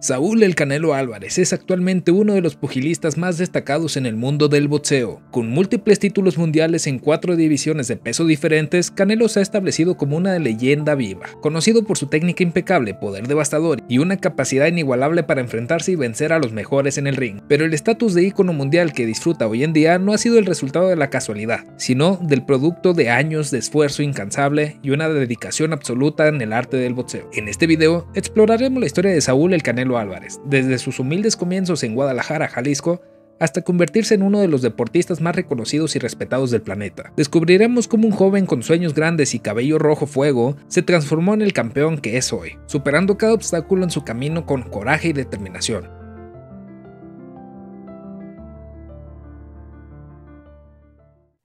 Saúl El Canelo Álvarez es actualmente uno de los pugilistas más destacados en el mundo del boxeo. Con múltiples títulos mundiales en cuatro divisiones de peso diferentes, Canelo se ha establecido como una leyenda viva, conocido por su técnica impecable, poder devastador y una capacidad inigualable para enfrentarse y vencer a los mejores en el ring. Pero el estatus de ícono mundial que disfruta hoy en día no ha sido el resultado de la casualidad, sino del producto de años de esfuerzo incansable y una dedicación absoluta en el arte del boxeo. En este video exploraremos la historia de Saúl El Canelo Álvarez, desde sus humildes comienzos en Guadalajara, Jalisco, hasta convertirse en uno de los deportistas más reconocidos y respetados del planeta. Descubriremos cómo un joven con sueños grandes y cabello rojo fuego se transformó en el campeón que es hoy, superando cada obstáculo en su camino con coraje y determinación.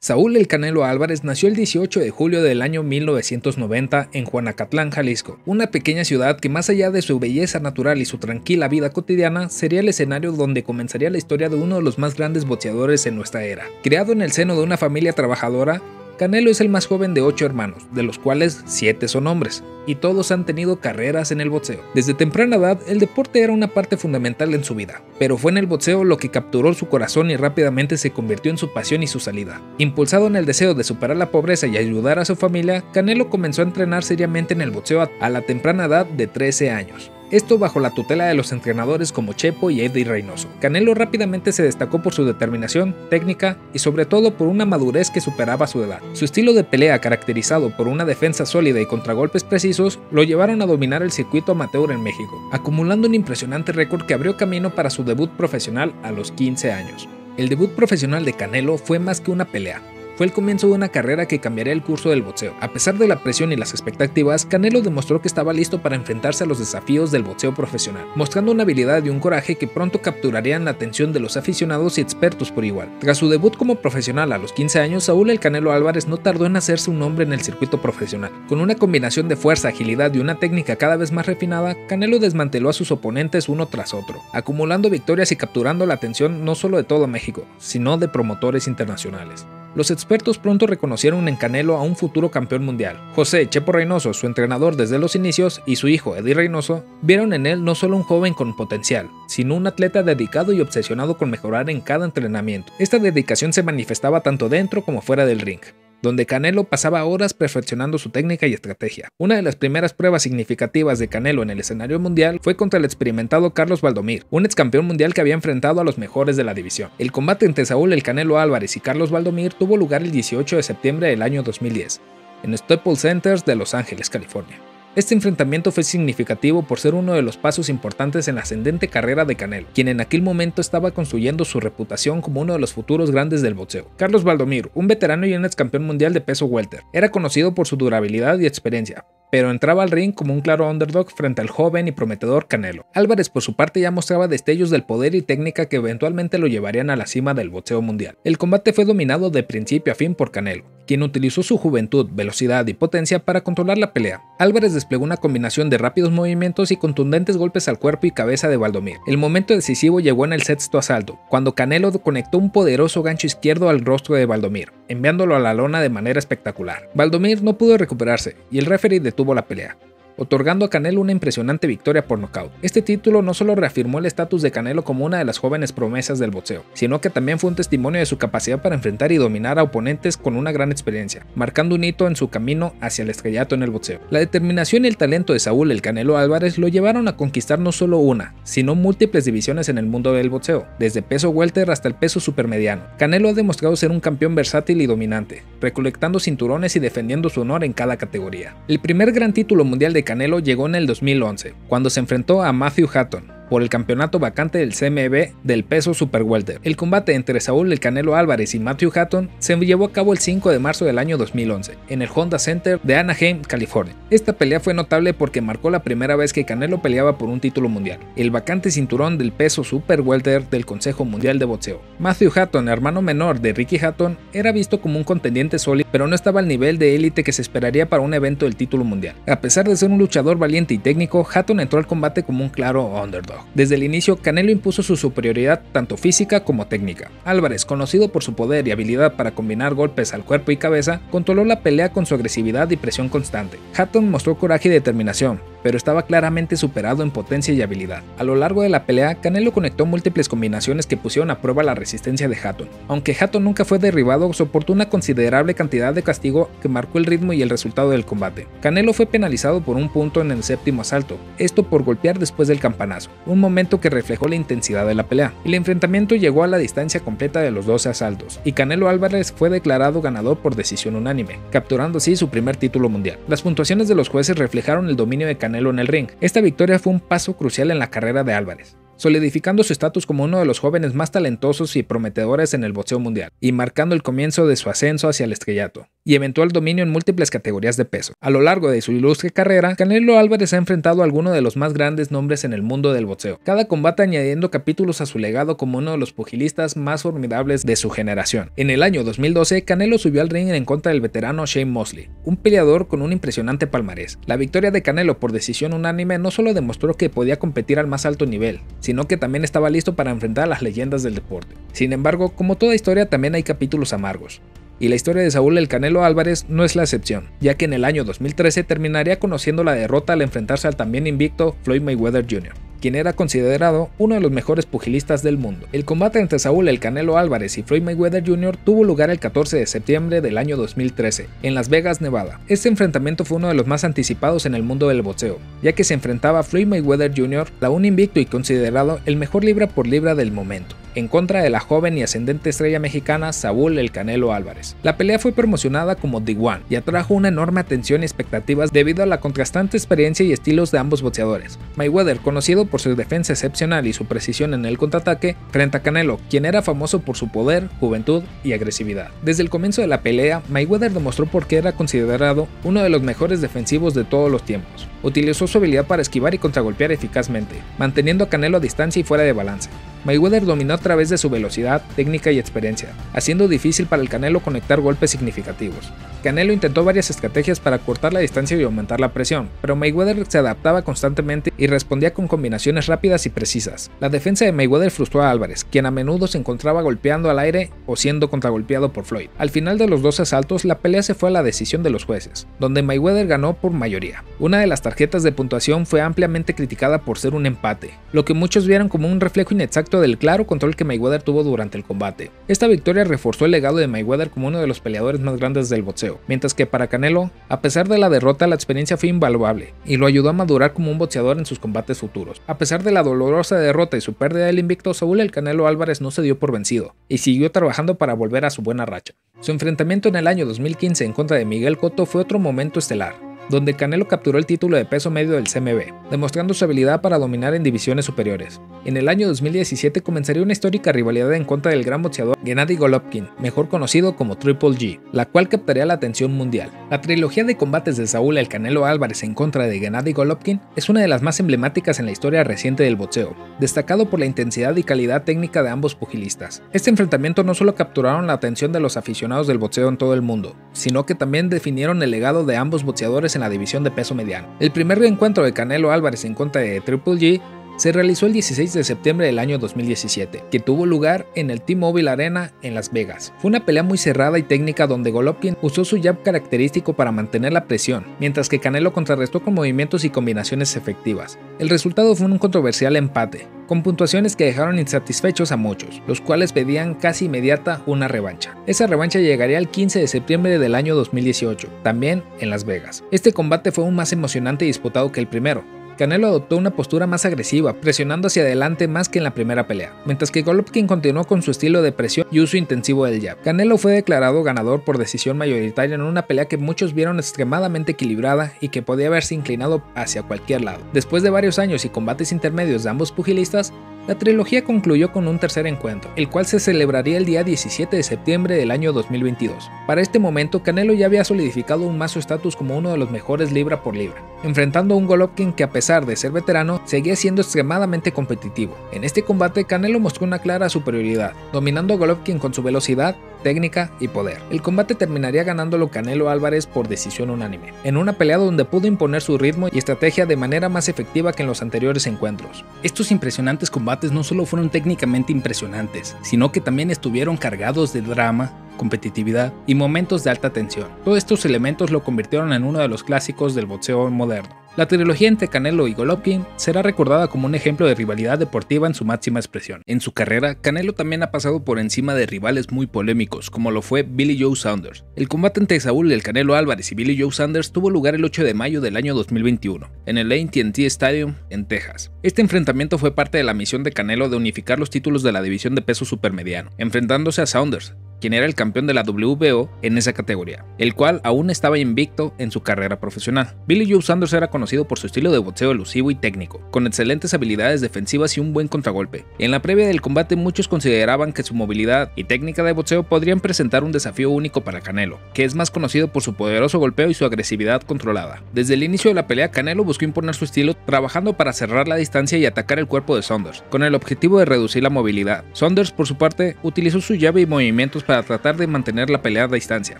Saúl El Canelo Álvarez nació el 18 de julio del año 1990 en Juanacatlán, Jalisco, una pequeña ciudad que más allá de su belleza natural y su tranquila vida cotidiana, sería el escenario donde comenzaría la historia de uno de los más grandes boxeadores en nuestra era. Creado en el seno de una familia trabajadora, Canelo es el más joven de ocho hermanos, de los cuales siete son hombres, y todos han tenido carreras en el boxeo. Desde temprana edad, el deporte era una parte fundamental en su vida, pero fue en el boxeo lo que capturó su corazón y rápidamente se convirtió en su pasión y su salida. Impulsado en el deseo de superar la pobreza y ayudar a su familia, Canelo comenzó a entrenar seriamente en el boxeo a la temprana edad de 13 años esto bajo la tutela de los entrenadores como Chepo y Eddie Reynoso. Canelo rápidamente se destacó por su determinación, técnica y sobre todo por una madurez que superaba su edad. Su estilo de pelea caracterizado por una defensa sólida y contragolpes precisos lo llevaron a dominar el circuito amateur en México, acumulando un impresionante récord que abrió camino para su debut profesional a los 15 años. El debut profesional de Canelo fue más que una pelea, fue el comienzo de una carrera que cambiaría el curso del boxeo. A pesar de la presión y las expectativas, Canelo demostró que estaba listo para enfrentarse a los desafíos del boxeo profesional, mostrando una habilidad y un coraje que pronto capturarían la atención de los aficionados y expertos por igual. Tras su debut como profesional a los 15 años, Saúl El Canelo Álvarez no tardó en hacerse un nombre en el circuito profesional. Con una combinación de fuerza, agilidad y una técnica cada vez más refinada, Canelo desmanteló a sus oponentes uno tras otro, acumulando victorias y capturando la atención no solo de todo México, sino de promotores internacionales. Los expertos pronto reconocieron en Canelo a un futuro campeón mundial. José Chepo Reynoso, su entrenador desde los inicios, y su hijo Eddie Reynoso, vieron en él no solo un joven con potencial, sino un atleta dedicado y obsesionado con mejorar en cada entrenamiento. Esta dedicación se manifestaba tanto dentro como fuera del ring donde Canelo pasaba horas perfeccionando su técnica y estrategia. Una de las primeras pruebas significativas de Canelo en el escenario mundial fue contra el experimentado Carlos Valdomir, un ex campeón mundial que había enfrentado a los mejores de la división. El combate entre Saúl El Canelo Álvarez y Carlos Valdomir tuvo lugar el 18 de septiembre del año 2010, en Staples Centers de Los Ángeles, California. Este enfrentamiento fue significativo por ser uno de los pasos importantes en la ascendente carrera de Canelo, quien en aquel momento estaba construyendo su reputación como uno de los futuros grandes del boxeo. Carlos Valdomir, un veterano y un ex campeón mundial de peso welter, era conocido por su durabilidad y experiencia, pero entraba al ring como un claro underdog frente al joven y prometedor Canelo. Álvarez por su parte ya mostraba destellos del poder y técnica que eventualmente lo llevarían a la cima del boxeo mundial. El combate fue dominado de principio a fin por Canelo, quien utilizó su juventud, velocidad y potencia para controlar la pelea. Álvarez desplegó una combinación de rápidos movimientos y contundentes golpes al cuerpo y cabeza de Valdomir. El momento decisivo llegó en el sexto asalto, cuando Canelo conectó un poderoso gancho izquierdo al rostro de Valdomir, enviándolo a la lona de manera espectacular. Valdomir no pudo recuperarse y el referee detuvo tuvo la pelea otorgando a Canelo una impresionante victoria por nocaut. Este título no solo reafirmó el estatus de Canelo como una de las jóvenes promesas del boxeo, sino que también fue un testimonio de su capacidad para enfrentar y dominar a oponentes con una gran experiencia, marcando un hito en su camino hacia el estrellato en el boxeo. La determinación y el talento de Saúl el Canelo Álvarez lo llevaron a conquistar no solo una, sino múltiples divisiones en el mundo del boxeo, desde peso welter hasta el peso supermediano. Canelo ha demostrado ser un campeón versátil y dominante, recolectando cinturones y defendiendo su honor en cada categoría. El primer gran título mundial de Canelo llegó en el 2011, cuando se enfrentó a Matthew Hatton, por el campeonato vacante del CMB del peso super welter. El combate entre Saúl El Canelo Álvarez y Matthew Hatton se llevó a cabo el 5 de marzo del año 2011 en el Honda Center de Anaheim, California. Esta pelea fue notable porque marcó la primera vez que Canelo peleaba por un título mundial, el vacante cinturón del peso super welter del Consejo Mundial de Boxeo. Matthew Hatton, hermano menor de Ricky Hatton, era visto como un contendiente sólido, pero no estaba al nivel de élite que se esperaría para un evento del título mundial. A pesar de ser un luchador valiente y técnico, Hatton entró al combate como un claro underdog. Desde el inicio, Canelo impuso su superioridad tanto física como técnica. Álvarez, conocido por su poder y habilidad para combinar golpes al cuerpo y cabeza, controló la pelea con su agresividad y presión constante. Hatton mostró coraje y determinación, pero estaba claramente superado en potencia y habilidad. A lo largo de la pelea, Canelo conectó múltiples combinaciones que pusieron a prueba la resistencia de Hatton. Aunque Hatton nunca fue derribado, soportó una considerable cantidad de castigo que marcó el ritmo y el resultado del combate. Canelo fue penalizado por un punto en el séptimo asalto, esto por golpear después del campanazo, un momento que reflejó la intensidad de la pelea. El enfrentamiento llegó a la distancia completa de los 12 asaltos, y Canelo Álvarez fue declarado ganador por decisión unánime, capturando así su primer título mundial. Las puntuaciones de los jueces reflejaron el dominio de Canelo en el ring. Esta victoria fue un paso crucial en la carrera de Álvarez solidificando su estatus como uno de los jóvenes más talentosos y prometedores en el boxeo mundial, y marcando el comienzo de su ascenso hacia el estrellato y eventual dominio en múltiples categorías de peso. A lo largo de su ilustre carrera, Canelo Álvarez ha enfrentado a algunos de los más grandes nombres en el mundo del boxeo, cada combate añadiendo capítulos a su legado como uno de los pugilistas más formidables de su generación. En el año 2012, Canelo subió al ring en contra del veterano Shane Mosley, un peleador con un impresionante palmarés. La victoria de Canelo por decisión unánime no solo demostró que podía competir al más alto nivel, sino que también estaba listo para enfrentar a las leyendas del deporte. Sin embargo, como toda historia también hay capítulos amargos y la historia de Saúl El Canelo Álvarez no es la excepción, ya que en el año 2013 terminaría conociendo la derrota al enfrentarse al también invicto Floyd Mayweather Jr quien era considerado uno de los mejores pugilistas del mundo. El combate entre Saúl El Canelo Álvarez y Floyd Mayweather Jr. tuvo lugar el 14 de septiembre del año 2013, en Las Vegas, Nevada. Este enfrentamiento fue uno de los más anticipados en el mundo del boxeo, ya que se enfrentaba a Floyd Mayweather Jr., la un invicto y considerado el mejor libra por libra del momento en contra de la joven y ascendente estrella mexicana Saúl El Canelo Álvarez. La pelea fue promocionada como The One y atrajo una enorme atención y expectativas debido a la contrastante experiencia y estilos de ambos boxeadores. Mayweather, conocido por su defensa excepcional y su precisión en el contraataque, frente a Canelo, quien era famoso por su poder, juventud y agresividad. Desde el comienzo de la pelea, Mayweather demostró por qué era considerado uno de los mejores defensivos de todos los tiempos. Utilizó su habilidad para esquivar y contragolpear eficazmente, manteniendo a Canelo a distancia y fuera de balance. Mayweather dominó a través de su velocidad, técnica y experiencia, haciendo difícil para el Canelo conectar golpes significativos. Canelo intentó varias estrategias para cortar la distancia y aumentar la presión, pero Mayweather se adaptaba constantemente y respondía con combinaciones rápidas y precisas. La defensa de Mayweather frustró a Álvarez, quien a menudo se encontraba golpeando al aire o siendo contragolpeado por Floyd. Al final de los dos asaltos, la pelea se fue a la decisión de los jueces, donde Mayweather ganó por mayoría. Una de las tarjetas de puntuación fue ampliamente criticada por ser un empate, lo que muchos vieron como un reflejo inexacto del claro control que Mayweather tuvo durante el combate. Esta victoria reforzó el legado de Mayweather como uno de los peleadores más grandes del boxeo, mientras que para Canelo, a pesar de la derrota, la experiencia fue invaluable y lo ayudó a madurar como un boxeador en sus combates futuros. A pesar de la dolorosa derrota y su pérdida del invicto, Saúl el Canelo Álvarez no se dio por vencido y siguió trabajando para volver a su buena racha. Su enfrentamiento en el año 2015 en contra de Miguel Cotto fue otro momento estelar, donde Canelo capturó el título de peso medio del CMB, demostrando su habilidad para dominar en divisiones superiores. En el año 2017 comenzaría una histórica rivalidad en contra del gran boxeador Gennady Golovkin, mejor conocido como Triple G, la cual captaría la atención mundial. La trilogía de combates de Saúl El Canelo Álvarez en contra de Gennady Golovkin es una de las más emblemáticas en la historia reciente del boxeo, destacado por la intensidad y calidad técnica de ambos pugilistas. Este enfrentamiento no solo capturaron la atención de los aficionados del boxeo en todo el mundo, sino que también definieron el legado de ambos boxeadores en la división de peso mediano. El primer reencuentro de Canelo Álvarez en contra de Triple G se realizó el 16 de septiembre del año 2017, que tuvo lugar en el T-Mobile Arena en Las Vegas. Fue una pelea muy cerrada y técnica donde Golovkin usó su jab característico para mantener la presión, mientras que Canelo contrarrestó con movimientos y combinaciones efectivas. El resultado fue un controversial empate, con puntuaciones que dejaron insatisfechos a muchos, los cuales pedían casi inmediata una revancha. Esa revancha llegaría el 15 de septiembre del año 2018, también en Las Vegas. Este combate fue aún más emocionante y disputado que el primero, Canelo adoptó una postura más agresiva, presionando hacia adelante más que en la primera pelea, mientras que Golovkin continuó con su estilo de presión y uso intensivo del jab. Canelo fue declarado ganador por decisión mayoritaria en una pelea que muchos vieron extremadamente equilibrada y que podía haberse inclinado hacia cualquier lado. Después de varios años y combates intermedios de ambos pugilistas, la trilogía concluyó con un tercer encuentro, el cual se celebraría el día 17 de septiembre del año 2022. Para este momento, Canelo ya había solidificado un más su estatus como uno de los mejores libra por libra, enfrentando a un Golovkin que a pesar de ser veterano, seguía siendo extremadamente competitivo. En este combate, Canelo mostró una clara superioridad, dominando a Golovkin con su velocidad, técnica y poder. El combate terminaría ganándolo Canelo Álvarez por decisión unánime, en una pelea donde pudo imponer su ritmo y estrategia de manera más efectiva que en los anteriores encuentros. Estos impresionantes combates no solo fueron técnicamente impresionantes, sino que también estuvieron cargados de drama, competitividad y momentos de alta tensión. Todos estos elementos lo convirtieron en uno de los clásicos del boxeo moderno. La trilogía entre Canelo y Golovkin será recordada como un ejemplo de rivalidad deportiva en su máxima expresión. En su carrera, Canelo también ha pasado por encima de rivales muy polémicos, como lo fue Billy Joe Saunders. El combate entre Saúl el Canelo Álvarez y Billy Joe Saunders tuvo lugar el 8 de mayo del año 2021, en el AT&T Stadium, en Texas. Este enfrentamiento fue parte de la misión de Canelo de unificar los títulos de la división de peso supermediano, enfrentándose a Saunders, quien era el campeón de la WBO en esa categoría, el cual aún estaba invicto en su carrera profesional. Billy Joe Sanders era conocido por su estilo de boxeo elusivo y técnico, con excelentes habilidades defensivas y un buen contragolpe. En la previa del combate muchos consideraban que su movilidad y técnica de boxeo podrían presentar un desafío único para Canelo, que es más conocido por su poderoso golpeo y su agresividad controlada. Desde el inicio de la pelea, Canelo buscó imponer su estilo trabajando para cerrar la distancia y atacar el cuerpo de Saunders, con el objetivo de reducir la movilidad. Saunders, por su parte, utilizó su llave y movimientos para para tratar de mantener la pelea a distancia,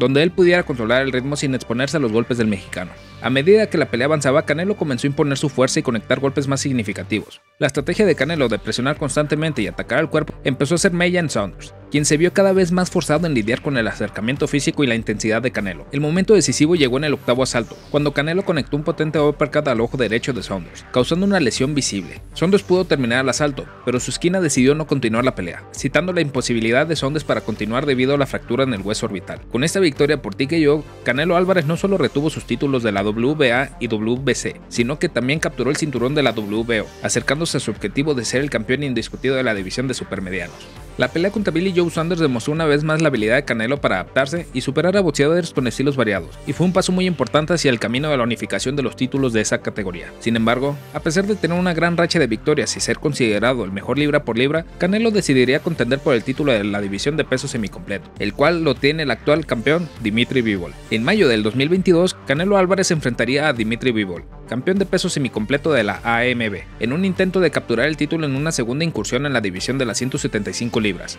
donde él pudiera controlar el ritmo sin exponerse a los golpes del mexicano. A medida que la pelea avanzaba, Canelo comenzó a imponer su fuerza y conectar golpes más significativos. La estrategia de Canelo de presionar constantemente y atacar al cuerpo empezó a ser Mella en Saunders, quien se vio cada vez más forzado en lidiar con el acercamiento físico y la intensidad de Canelo. El momento decisivo llegó en el octavo asalto, cuando Canelo conectó un potente uppercut al ojo derecho de Saunders, causando una lesión visible. Saunders pudo terminar el asalto, pero su esquina decidió no continuar la pelea, citando la imposibilidad de Saunders para continuar debido a la fractura en el hueso orbital. Con esta victoria por TKO, Canelo Álvarez no solo retuvo sus títulos de la WBA y WBC, sino que también capturó el cinturón de la WBO, acercándose a su objetivo de ser el campeón indiscutido de la división de supermedianos. La pelea contra Billy Joe Sanders demostró una vez más la habilidad de Canelo para adaptarse y superar a boxeadores con estilos variados, y fue un paso muy importante hacia el camino de la unificación de los títulos de esa categoría. Sin embargo, a pesar de tener una gran racha de victorias y ser considerado el mejor libra por libra, Canelo decidiría contender por el título de la división de peso semicompleto, el cual lo tiene el actual campeón Dimitri Bivol. En mayo del 2022, Canelo Álvarez enfrentaría a Dimitri Bivol, campeón de peso semicompleto de la AMB, en un intento de capturar el título en una segunda incursión en la división de las 175 libras.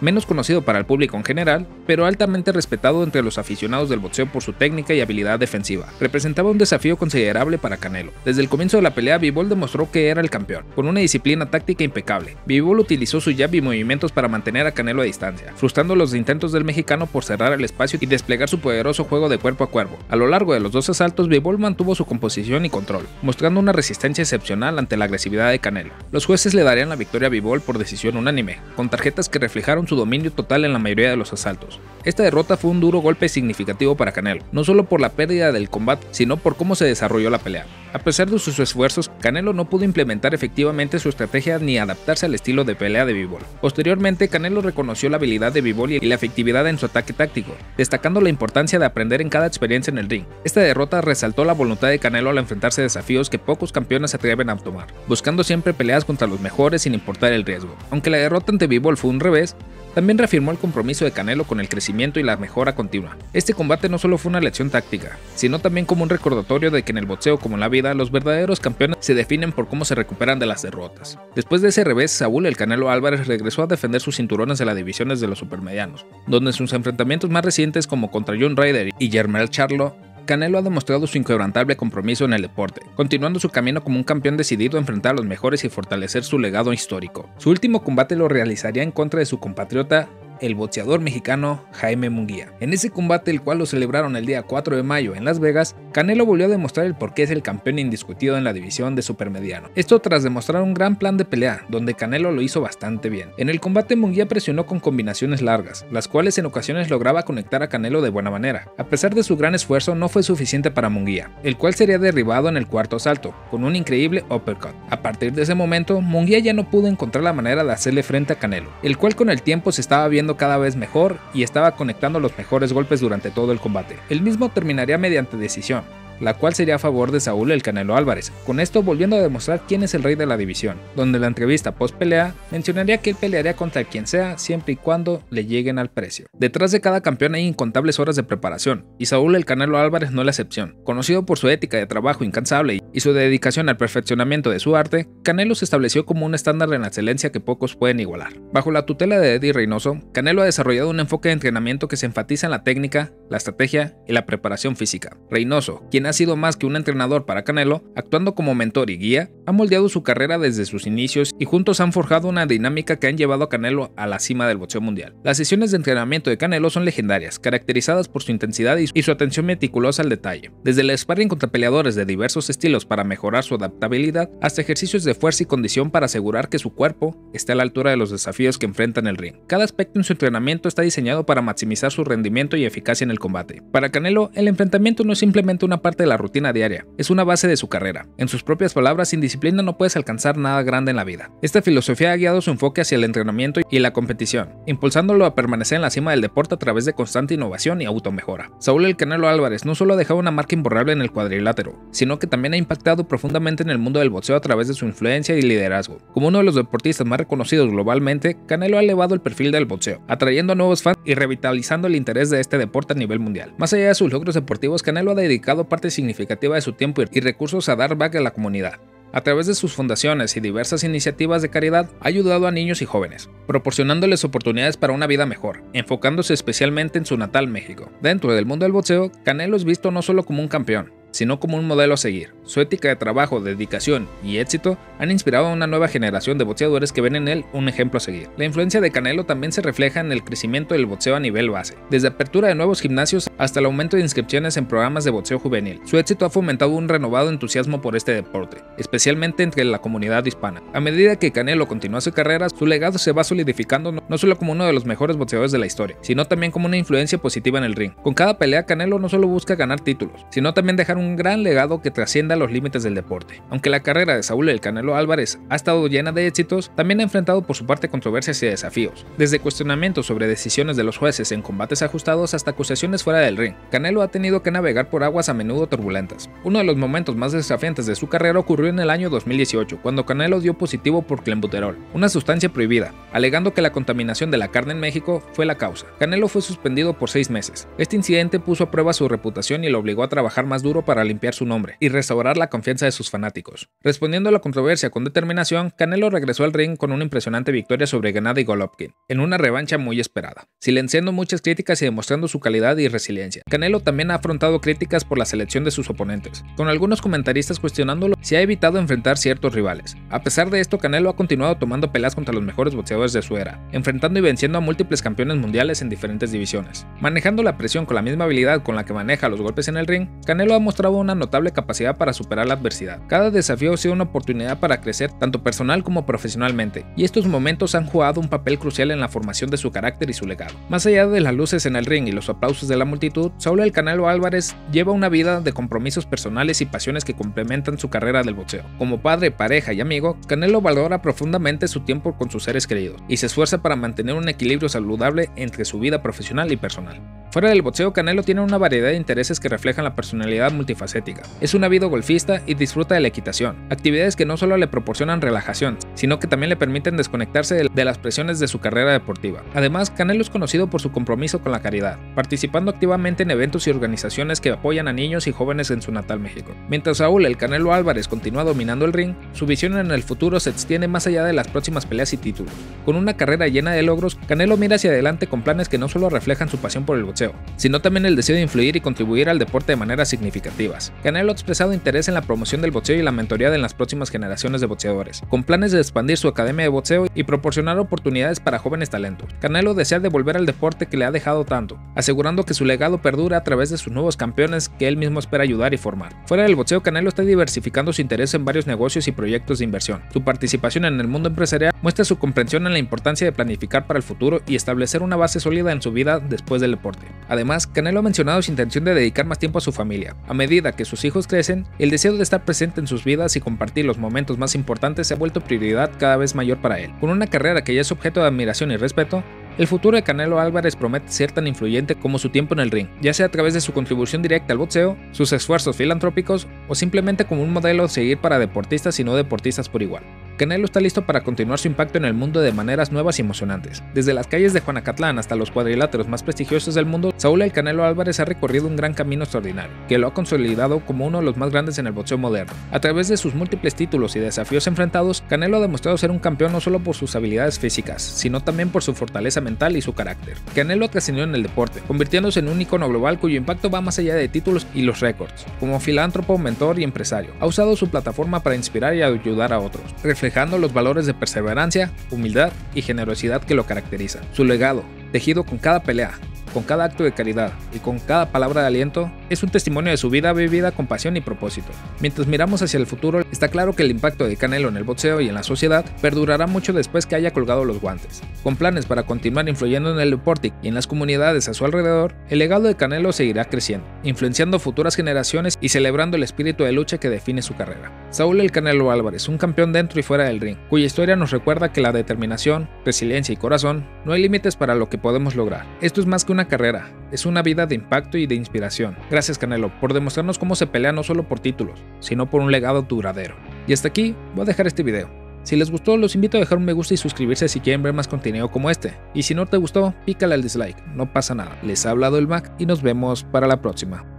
Menos conocido para el público en general, pero altamente respetado entre los aficionados del boxeo por su técnica y habilidad defensiva, representaba un desafío considerable para Canelo. Desde el comienzo de la pelea, Bivol demostró que era el campeón, con una disciplina táctica impecable. Bivol utilizó su jab y movimientos para mantener a Canelo a distancia, frustrando los intentos del mexicano por cerrar el espacio y desplegar su poderoso juego de cuerpo a cuerpo. A lo largo de los dos asaltos, Bivol mantuvo su composición y control, mostrando una resistencia excepcional ante la agresividad de Canelo. Los jueces le darían la victoria a Bivol por decisión unánime, con tarjetas que reflejaron su dominio total en la mayoría de los asaltos. Esta derrota fue un duro golpe significativo para Canelo, no solo por la pérdida del combate, sino por cómo se desarrolló la pelea. A pesar de sus esfuerzos, Canelo no pudo implementar efectivamente su estrategia ni adaptarse al estilo de pelea de Bivol. Posteriormente, Canelo reconoció la habilidad de Bivol y la efectividad en su ataque táctico, destacando la importancia de aprender en cada experiencia en el ring. Esta derrota resaltó la voluntad de Canelo al enfrentarse a desafíos que pocos campeones se atreven a tomar, buscando siempre peleas contra los mejores sin importar el riesgo. Aunque la derrota ante Bivol fue un revés, también reafirmó el compromiso de Canelo con el crecimiento y la mejora continua. Este combate no solo fue una lección táctica, sino también como un recordatorio de que en el boxeo como en la vida, los verdaderos campeones se definen por cómo se recuperan de las derrotas. Después de ese revés, Saúl el Canelo Álvarez regresó a defender sus cinturones de las divisiones de los supermedianos, donde sus enfrentamientos más recientes como contra John Ryder y Jermel Charlo Canelo ha demostrado su inquebrantable compromiso en el deporte, continuando su camino como un campeón decidido a enfrentar a los mejores y fortalecer su legado histórico. Su último combate lo realizaría en contra de su compatriota el boxeador mexicano Jaime Munguía. En ese combate, el cual lo celebraron el día 4 de mayo en Las Vegas, Canelo volvió a demostrar el por qué es el campeón indiscutido en la división de supermediano. Esto tras demostrar un gran plan de pelea, donde Canelo lo hizo bastante bien. En el combate Munguía presionó con combinaciones largas, las cuales en ocasiones lograba conectar a Canelo de buena manera. A pesar de su gran esfuerzo, no fue suficiente para Munguía, el cual sería derribado en el cuarto asalto, con un increíble uppercut. A partir de ese momento, Munguía ya no pudo encontrar la manera de hacerle frente a Canelo, el cual con el tiempo se estaba viendo cada vez mejor y estaba conectando los mejores golpes durante todo el combate. El mismo terminaría mediante decisión, la cual sería a favor de Saúl el Canelo Álvarez, con esto volviendo a demostrar quién es el rey de la división, donde la entrevista post pelea mencionaría que él pelearía contra quien sea siempre y cuando le lleguen al precio. Detrás de cada campeón hay incontables horas de preparación, y Saúl el Canelo Álvarez no es la excepción. Conocido por su ética de trabajo incansable y su dedicación al perfeccionamiento de su arte, Canelo se estableció como un estándar en la excelencia que pocos pueden igualar. Bajo la tutela de Eddie Reynoso, Canelo ha desarrollado un enfoque de entrenamiento que se enfatiza en la técnica, la estrategia y la preparación física. Reynoso, quien ha sido más que un entrenador para Canelo, actuando como mentor y guía, ha moldeado su carrera desde sus inicios y juntos han forjado una dinámica que han llevado a Canelo a la cima del boxeo mundial. Las sesiones de entrenamiento de Canelo son legendarias, caracterizadas por su intensidad y su atención meticulosa al detalle. Desde el sparring contra peleadores de diversos estilos para mejorar su adaptabilidad, hasta ejercicios de fuerza y condición para asegurar que su cuerpo esté a la altura de los desafíos que enfrenta en el ring. Cada aspecto en su entrenamiento está diseñado para maximizar su rendimiento y eficacia en el combate. Para Canelo, el enfrentamiento no es simplemente una parte de la rutina diaria, es una base de su carrera. En sus propias palabras, sin disciplina no puedes alcanzar nada grande en la vida. Esta filosofía ha guiado su enfoque hacia el entrenamiento y la competición, impulsándolo a permanecer en la cima del deporte a través de constante innovación y automejora. Saúl El Canelo Álvarez no solo ha dejado una marca imborrable en el cuadrilátero, sino que también ha impactado profundamente en el mundo del boxeo a través de su influencia y liderazgo. Como uno de los deportistas más reconocidos globalmente, Canelo ha elevado el perfil del boxeo, atrayendo a nuevos fans y revitalizando el interés de este deporte a nivel mundial. Más allá de sus logros deportivos, Canelo ha dedicado parte significativa de su tiempo y recursos a dar back a la comunidad. A través de sus fundaciones y diversas iniciativas de caridad, ha ayudado a niños y jóvenes, proporcionándoles oportunidades para una vida mejor, enfocándose especialmente en su natal México. Dentro del mundo del boxeo, Canelo es visto no solo como un campeón, sino como un modelo a seguir. Su ética de trabajo, dedicación y éxito han inspirado a una nueva generación de boxeadores que ven en él un ejemplo a seguir. La influencia de Canelo también se refleja en el crecimiento del boxeo a nivel base, desde apertura de nuevos gimnasios hasta el aumento de inscripciones en programas de boxeo juvenil. Su éxito ha fomentado un renovado entusiasmo por este deporte, especialmente entre la comunidad hispana. A medida que Canelo continúa su carrera, su legado se va solidificando no solo como uno de los mejores boxeadores de la historia, sino también como una influencia positiva en el ring. Con cada pelea, Canelo no solo busca ganar títulos, sino también dejar un gran legado que trascienda los límites del deporte. Aunque la carrera de Saúl El Canelo Álvarez ha estado llena de éxitos, también ha enfrentado por su parte controversias y desafíos, desde cuestionamientos sobre decisiones de los jueces en combates ajustados hasta acusaciones fuera del ring. Canelo ha tenido que navegar por aguas a menudo turbulentas. Uno de los momentos más desafiantes de su carrera ocurrió en el año 2018, cuando Canelo dio positivo por clenbuterol, una sustancia prohibida, alegando que la contaminación de la carne en México fue la causa. Canelo fue suspendido por seis meses. Este incidente puso a prueba su reputación y lo obligó a trabajar más duro para limpiar su nombre y restaurar la confianza de sus fanáticos. Respondiendo a la controversia con determinación, Canelo regresó al ring con una impresionante victoria sobre Gennady Golovkin, en una revancha muy esperada, silenciando muchas críticas y demostrando su calidad y resiliencia. Canelo también ha afrontado críticas por la selección de sus oponentes, con algunos comentaristas cuestionándolo si ha evitado enfrentar ciertos rivales. A pesar de esto, Canelo ha continuado tomando peleas contra los mejores boxeadores de su era, enfrentando y venciendo a múltiples campeones mundiales en diferentes divisiones. Manejando la presión con la misma habilidad con la que maneja los golpes en el ring, Canelo ha mostrado una notable capacidad para superar la adversidad. Cada desafío ha sido una oportunidad para crecer tanto personal como profesionalmente, y estos momentos han jugado un papel crucial en la formación de su carácter y su legado. Más allá de las luces en el ring y los aplausos de la multitud, Saúl El Canelo Álvarez lleva una vida de compromisos personales y pasiones que complementan su carrera del boxeo. Como padre, pareja y amigo, Canelo valora profundamente su tiempo con sus seres queridos y se esfuerza para mantener un equilibrio saludable entre su vida profesional y personal. Fuera del boxeo, Canelo tiene una variedad de intereses que reflejan la personalidad multifacética. Es un ávido golfista y disfruta de la equitación, actividades que no solo le proporcionan relajación, sino que también le permiten desconectarse de las presiones de su carrera deportiva. Además, Canelo es conocido por su compromiso con la caridad, participando activamente en eventos y organizaciones que apoyan a niños y jóvenes en su natal México. Mientras Saúl El Canelo Álvarez continúa dominando el ring, su visión en el futuro se extiende más allá de las próximas peleas y títulos. Con una carrera llena de logros, Canelo mira hacia adelante con planes que no solo reflejan su pasión por el boxeo, sino también el deseo de influir y contribuir al deporte de maneras significativas. Canelo ha expresado interés en la promoción del boxeo y la mentoría de las próximas generaciones de boxeadores, con planes de expandir su academia de boxeo y proporcionar oportunidades para jóvenes talentos. Canelo desea devolver al deporte que le ha dejado tanto, asegurando que su legado perdura a través de sus nuevos campeones que él mismo espera ayudar y formar. Fuera del boxeo, Canelo está diversificando su interés en varios negocios y proyectos de inversión. Su participación en el mundo empresarial muestra su comprensión en la importancia de planificar para el futuro y establecer una base sólida en su vida después del deporte. Además, Canelo ha mencionado su intención de dedicar más tiempo a su familia. A medida que sus hijos crecen, el deseo de estar presente en sus vidas y compartir los momentos más importantes se ha vuelto prioridad cada vez mayor para él. Con una carrera que ya es objeto de admiración y respeto, el futuro de Canelo Álvarez promete ser tan influyente como su tiempo en el ring, ya sea a través de su contribución directa al boxeo, sus esfuerzos filantrópicos o simplemente como un modelo a seguir para deportistas y no deportistas por igual. Canelo está listo para continuar su impacto en el mundo de maneras nuevas y emocionantes. Desde las calles de Juanacatlán hasta los cuadriláteros más prestigiosos del mundo, Saúl El Canelo Álvarez ha recorrido un gran camino extraordinario, que lo ha consolidado como uno de los más grandes en el boxeo moderno. A través de sus múltiples títulos y desafíos enfrentados, Canelo ha demostrado ser un campeón no solo por sus habilidades físicas, sino también por su fortaleza mental y su carácter. Canelo ha trascendido en el deporte, convirtiéndose en un icono global cuyo impacto va más allá de títulos y los récords. Como filántropo, mentor y empresario, ha usado su plataforma para inspirar y ayudar a otros, reflejando los valores de perseverancia, humildad y generosidad que lo caracterizan. Su legado, tejido con cada pelea, con cada acto de caridad y con cada palabra de aliento, es un testimonio de su vida vivida con pasión y propósito. Mientras miramos hacia el futuro, está claro que el impacto de Canelo en el boxeo y en la sociedad perdurará mucho después que haya colgado los guantes. Con planes para continuar influyendo en el deporte y en las comunidades a su alrededor, el legado de Canelo seguirá creciendo, influenciando futuras generaciones y celebrando el espíritu de lucha que define su carrera. Saúl El Canelo Álvarez, un campeón dentro y fuera del ring, cuya historia nos recuerda que la determinación, resiliencia y corazón no hay límites para lo que podemos lograr. Esto es más que una carrera, es una vida de impacto y de inspiración. Gracias Canelo por demostrarnos cómo se pelea no solo por títulos, sino por un legado duradero. Y hasta aquí voy a dejar este video. Si les gustó, los invito a dejar un me gusta y suscribirse si quieren ver más contenido como este. Y si no te gustó, pícale al dislike, no pasa nada. Les ha hablado el Mac y nos vemos para la próxima.